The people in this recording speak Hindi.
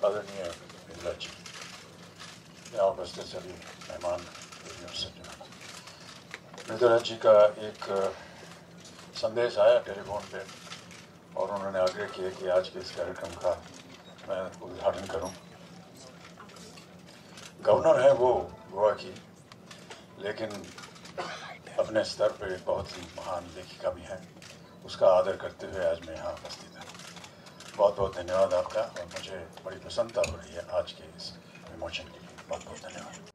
आदरणीय बिरला यहाँ उपस्थित सभी मेहमान मृदुला जी का एक, संदेश आया टेलीफोन पे, और उन्होंने आग्रह किया कि आज के इस कार्यक्रम का मैं उद्घाटन करूँ। गवर्नर है वो, गोवा की, लेकिन अपने स्तर पे बहुत ही महान लेखिका भी हैं। उसका आदर करते हुए आज मैं यहाँ उपस्थित हूँ। बहुत बहुत धन्यवाद आपका और मुझे बड़ी प्रसन्नता हो रही है आज के इस विमोचन के लिए। बहुत बहुत धन्यवाद।